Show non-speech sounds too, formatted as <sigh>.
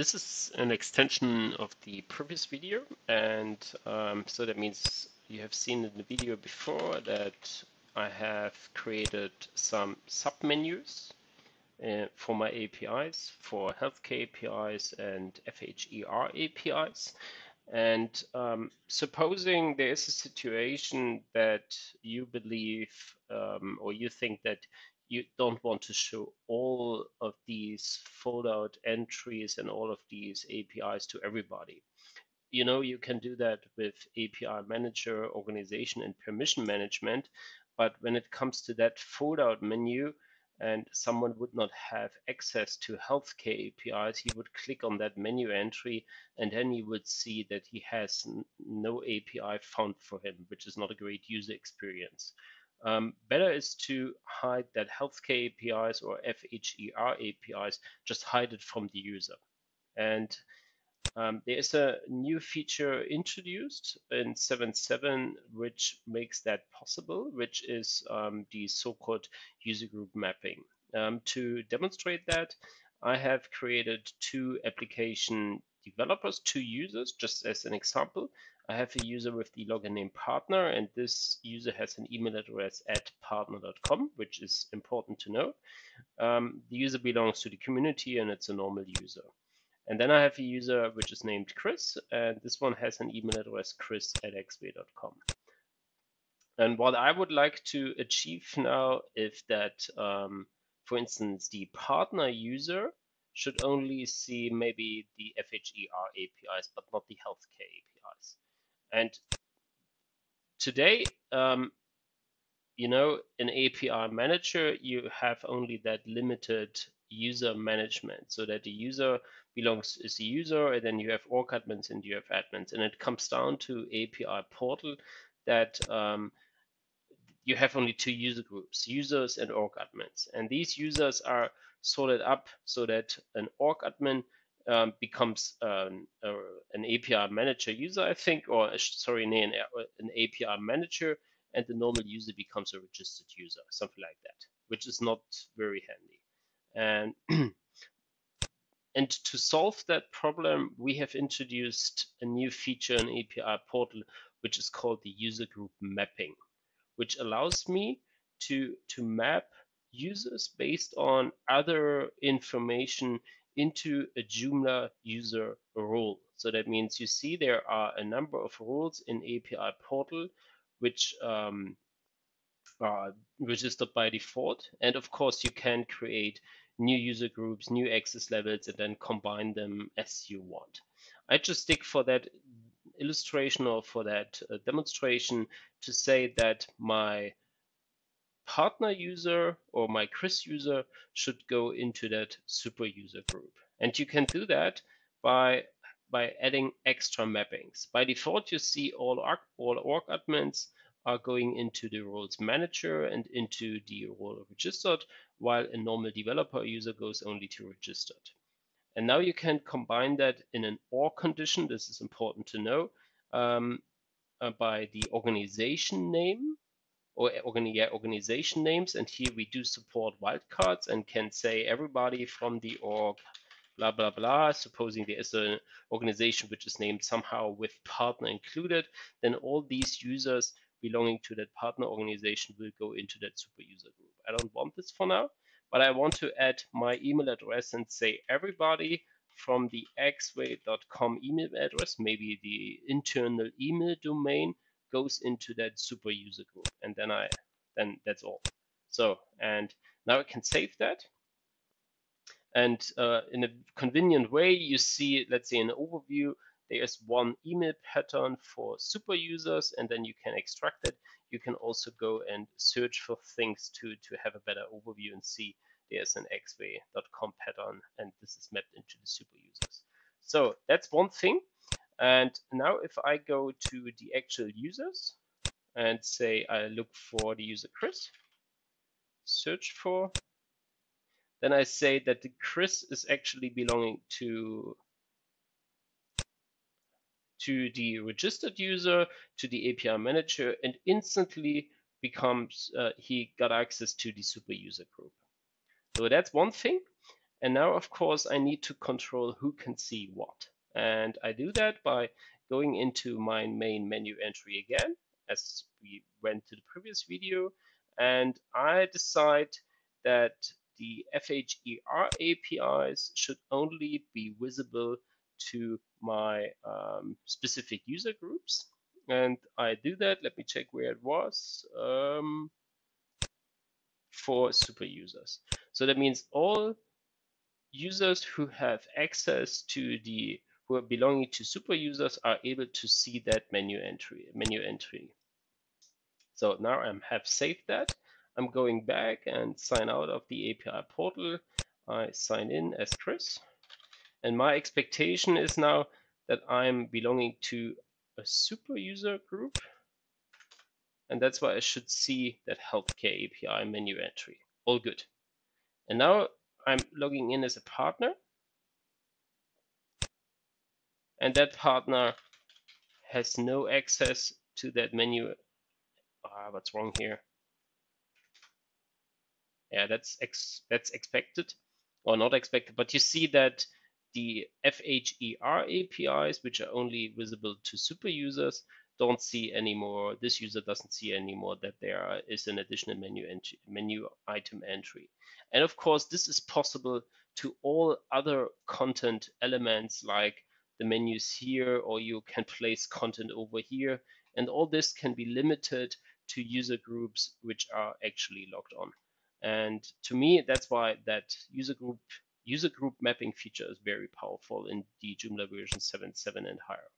this is an extension of the previous video and um, so that means you have seen in the video before that I have created some submenus uh, for my APIs for healthcare APIs and FHIR APIs and um, supposing there is a situation that you believe um, or you think that you don't want to show all of these fold-out entries and all of these APIs to everybody. You know, you can do that with API manager, organization, and permission management. But when it comes to that fold-out menu, and someone would not have access to healthcare APIs, he would click on that menu entry and then he would see that he has no API found for him, which is not a great user experience. Um, better is to hide that healthcare APIs or FHIR APIs, just hide it from the user. And um, there is a new feature introduced in 7.7 which makes that possible, which is um, the so-called user group mapping. Um, to demonstrate that, I have created two application developers, two users, just as an example. I have a user with the login name partner, and this user has an email address at partner.com, which is important to know. Um, the user belongs to the community and it's a normal user. And then I have a user which is named Chris, and this one has an email address chris at axway.com. And what I would like to achieve now is that, um, for instance, the partner user should only see maybe the FHIR APIs, but not the healthcare APIs. And today, um, you know, in API manager, you have only that limited user management so that the user belongs is the user and then you have org admins and you have admins and it comes down to API portal that um, you have only two user groups, users and org admins. And these users are sorted up so that an org admin um, becomes um, uh, an API manager user, I think, or uh, sorry, an, an API manager, and the normal user becomes a registered user, something like that, which is not very handy. And <clears throat> and to solve that problem, we have introduced a new feature in API portal, which is called the user group mapping, which allows me to to map users based on other information into a Joomla user role. So that means you see there are a number of roles in API portal which um, are registered by default. And of course, you can create new user groups, new access levels, and then combine them as you want. I just stick for that illustration or for that uh, demonstration to say that my partner user or my Chris user should go into that super user group. And you can do that by by adding extra mappings. By default, you see all, all org admins are going into the roles manager and into the role registered, while a normal developer user goes only to registered. And now you can combine that in an OR condition. This is important to know um, uh, by the organization name or yeah, organization names. And here we do support wildcards and can say everybody from the org, blah, blah, blah. Supposing there is an organization which is named somehow with partner included, then all these users belonging to that partner organization will go into that super user group. I don't want this for now, but I want to add my email address and say everybody from the axway.com email address, maybe the internal email domain, goes into that super user group. And then I then that's all. So and now I can save that. And uh, in a convenient way, you see, let's say, an overview there is one email pattern for super users, and then you can extract it. You can also go and search for things to, to have a better overview and see there's an axway.com pattern, and this is mapped into the super users. So that's one thing. And now if I go to the actual users and say I look for the user Chris, search for, then I say that the Chris is actually belonging to to the registered user, to the API manager, and instantly becomes, uh, he got access to the super user group. So that's one thing. And now, of course, I need to control who can see what. And I do that by going into my main menu entry again, as we went to the previous video. And I decide that the FHIR APIs should only be visible to my um, specific user groups. And I do that. Let me check where it was. Um, for super users. So that means all users who have access to the who are belonging to super users are able to see that menu entry menu entry. So now I have saved that. I'm going back and sign out of the API portal. I sign in as Chris. And my expectation is now that I'm belonging to a super user group. And that's why I should see that healthcare API menu entry. All good. And now I'm logging in as a partner. And that partner has no access to that menu. Ah, what's wrong here? Yeah, that's ex that's expected or not expected. But you see that the FHIR APIs, which are only visible to super users, don't see anymore, this user doesn't see anymore that there is an additional menu, entry, menu item entry. And of course, this is possible to all other content elements like the menus here, or you can place content over here. And all this can be limited to user groups which are actually logged on. And to me, that's why that user group user group mapping feature is very powerful in the Joomla version 7.7 and higher.